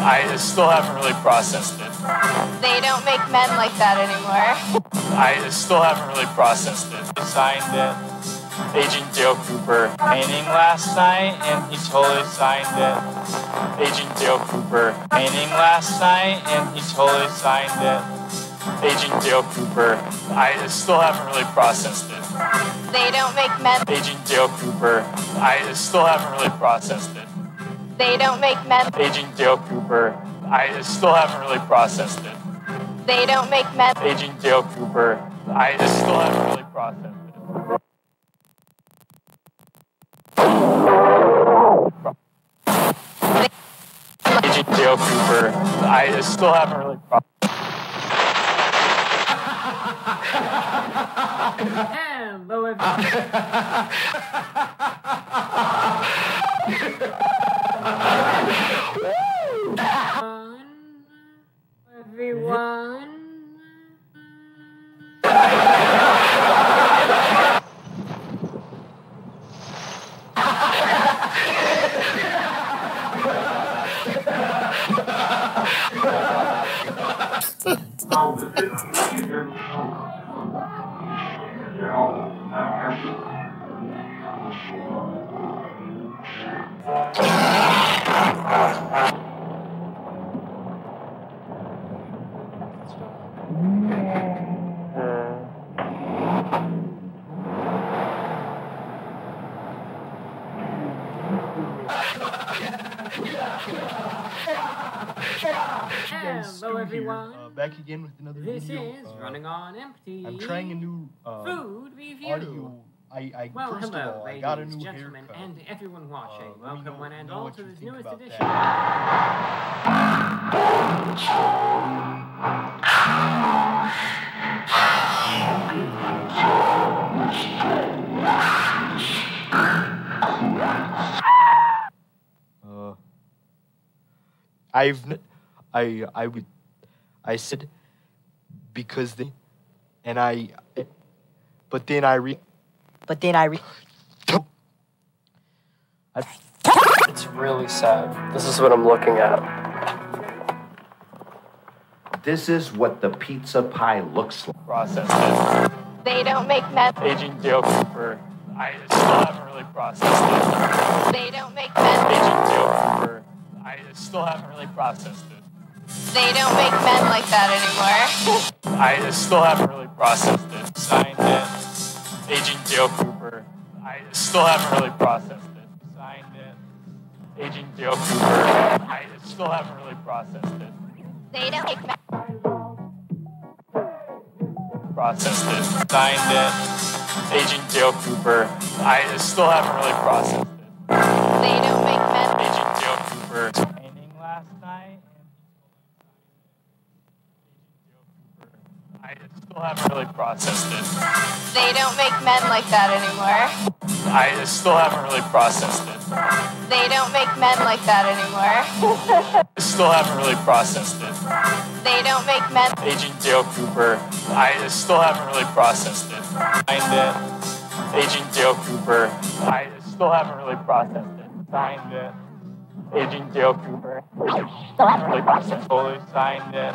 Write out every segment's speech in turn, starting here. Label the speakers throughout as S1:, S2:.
S1: I still haven't really processed it.
S2: They don't make men like that anymore.
S1: I still haven't really processed it. Signed it. Agent Dale Cooper painting last night, and he totally signed it. Agent Dale Cooper painting last night, and he totally signed it. Agent Dale Cooper, I still haven't really processed it.
S2: They don't make men.
S1: Agent Dale Cooper, I still haven't really processed it.
S2: They don't make men.
S1: Agent Dale Cooper, I still haven't really processed it.
S2: They don't make men.
S1: Agent Dale Cooper, I still haven't really processed it. Agent Dale Cooper, I still haven't really processed
S3: Hello, everyone. everyone. Hello,
S4: Stu here,
S3: everyone.
S4: uh, back again with another
S3: This
S4: video.
S3: is
S4: Uh,
S3: running on empty.
S4: I'm trying a new uh,
S3: food review.
S4: audio. I, I
S3: Well,
S4: first
S3: hello,
S4: of all, I
S3: ladies,
S4: got a new
S3: gentlemen,
S4: haircut.
S3: and everyone watching.
S4: Uh,
S3: Welcome
S4: know-
S3: one and all to
S4: you
S3: this newest edition.
S4: that. I've, I I would, I said, because they, and I, but then I re,
S5: But then I re-
S4: I,
S6: It's really sad. This is what I'm looking at.
S7: This is what the pizza pie looks like.
S1: processed.
S2: They don't make men.
S1: Agent Dale Cooper, I still haven't really processed it.
S2: They don't make men.
S1: Agent Dale Cooper, I still haven't really processed it.
S2: They don't make men like that anymore.
S1: I still haven't really processed it. Signed it. Agent Dale Cooper, I still haven't really processed it. Signed it. Agent Dale Cooper, I still haven't really processed it.
S2: They don't make men.
S1: Processed it. Signed it. Agent Dale Cooper, I still haven't really processed it. Cooper last night. I still haven't really processed it.
S2: They don't make men like that anymore.
S1: I still haven't really processed it.
S2: They don't make men like that anymore.
S1: I still haven't really processed it.
S2: They don't make men.
S1: Agent Dale Cooper, I still haven't really processed it. Signed it. Agent Dale Cooper, I still haven't really processed it. Signed it. Agent Dale Cooper, it. Totally signed it.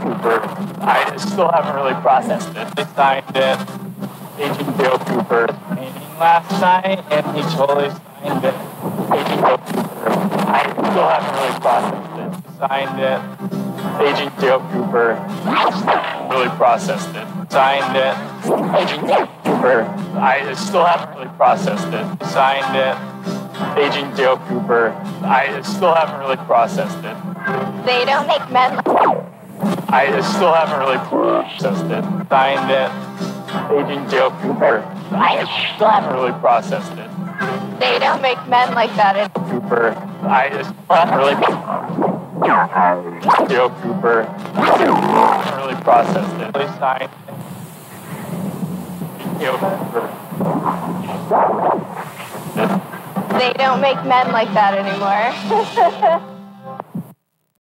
S1: Cooper, I still haven't really processed it. They signed it. Agent Dale Cooper painting last night, and he totally signed it. Agent Dale Cooper, I still haven't really processed it. Signed it. Agent Dale Cooper, really processed it. Signed it. Agent Dale Cooper, I still haven't really processed it. Signed it. Agent Dale Cooper. I still haven't really processed it.
S2: They don't make men
S1: I still haven't really processed it. Signed it. Agent Dale Cooper. I still haven't really processed it.
S2: They don't make men like that anymore.
S1: Cooper. I just haven't really. Dale Cooper. I haven't really processed it. Really signed. Dale Cooper.
S2: They don't make men like that anymore.